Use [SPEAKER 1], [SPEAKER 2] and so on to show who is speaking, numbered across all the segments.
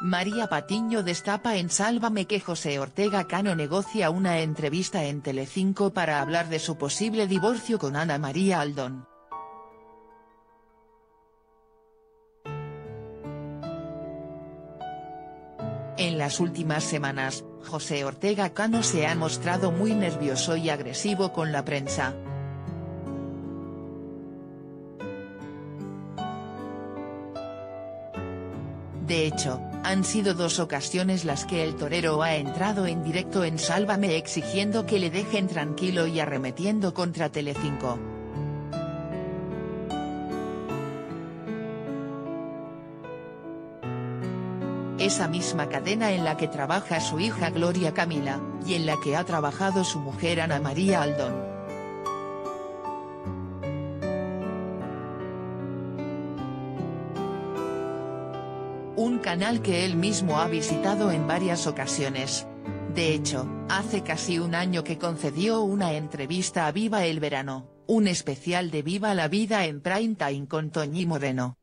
[SPEAKER 1] María Patiño destapa en Sálvame que José Ortega Cano negocia una entrevista en Telecinco para hablar de su posible divorcio con Ana María Aldón. En las últimas semanas, José Ortega Cano se ha mostrado muy nervioso y agresivo con la prensa. De hecho, han sido dos ocasiones las que el torero ha entrado en directo en Sálvame exigiendo que le dejen tranquilo y arremetiendo contra Telecinco. Esa misma cadena en la que trabaja su hija Gloria Camila, y en la que ha trabajado su mujer Ana María Aldón. Un canal que él mismo ha visitado en varias ocasiones. De hecho, hace casi un año que concedió una entrevista a Viva el Verano, un especial de Viva la Vida en Prime Time con Toñi Moreno.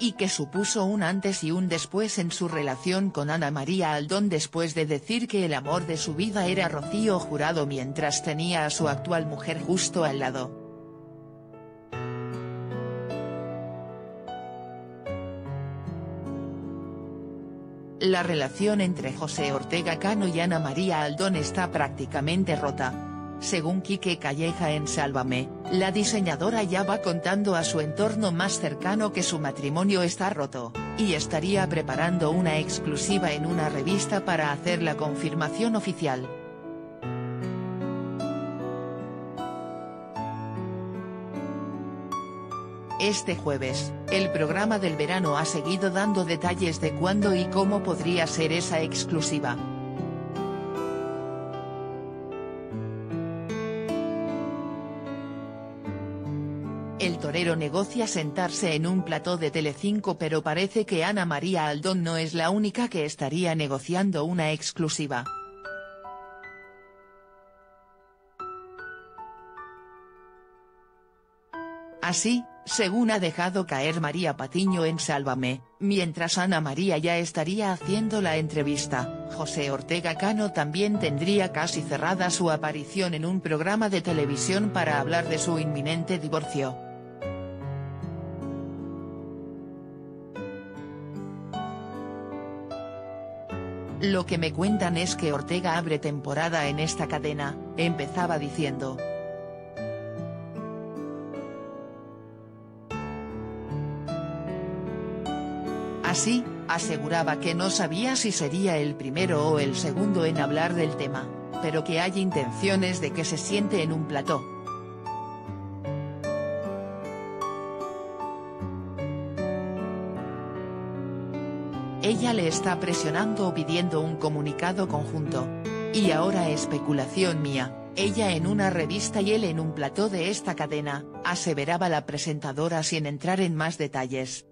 [SPEAKER 1] Y que supuso un antes y un después en su relación con Ana María Aldón después de decir que el amor de su vida era Rocío Jurado mientras tenía a su actual mujer justo al lado. La relación entre José Ortega Cano y Ana María Aldón está prácticamente rota. Según Quique Calleja en Sálvame, la diseñadora ya va contando a su entorno más cercano que su matrimonio está roto, y estaría preparando una exclusiva en una revista para hacer la confirmación oficial. Este jueves, el programa del verano ha seguido dando detalles de cuándo y cómo podría ser esa exclusiva. Torero negocia sentarse en un plató de Telecinco pero parece que Ana María Aldón no es la única que estaría negociando una exclusiva. Así, según ha dejado caer María Patiño en Sálvame, mientras Ana María ya estaría haciendo la entrevista, José Ortega Cano también tendría casi cerrada su aparición en un programa de televisión para hablar de su inminente divorcio. Lo que me cuentan es que Ortega abre temporada en esta cadena, empezaba diciendo. Así, aseguraba que no sabía si sería el primero o el segundo en hablar del tema, pero que hay intenciones de que se siente en un plató. Ella le está presionando o pidiendo un comunicado conjunto. Y ahora especulación mía, ella en una revista y él en un plató de esta cadena, aseveraba la presentadora sin entrar en más detalles.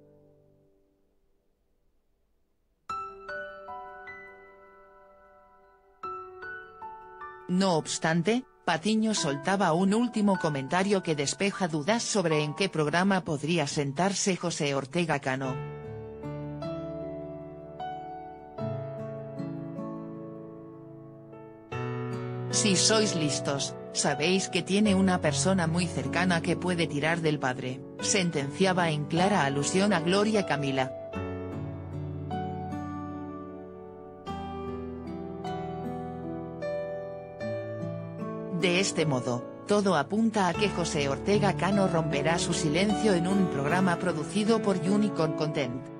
[SPEAKER 1] No obstante, Patiño soltaba un último comentario que despeja dudas sobre en qué programa podría sentarse José Ortega Cano. Si sois listos, sabéis que tiene una persona muy cercana que puede tirar del padre, sentenciaba en clara alusión a Gloria Camila. De este modo, todo apunta a que José Ortega Cano romperá su silencio en un programa producido por Unicorn Content.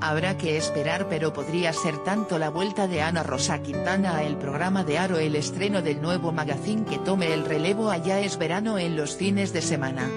[SPEAKER 1] Habrá que esperar pero podría ser tanto la vuelta de Ana Rosa Quintana a el programa de Aro el estreno del nuevo magazine que tome el relevo allá es verano en los fines de semana.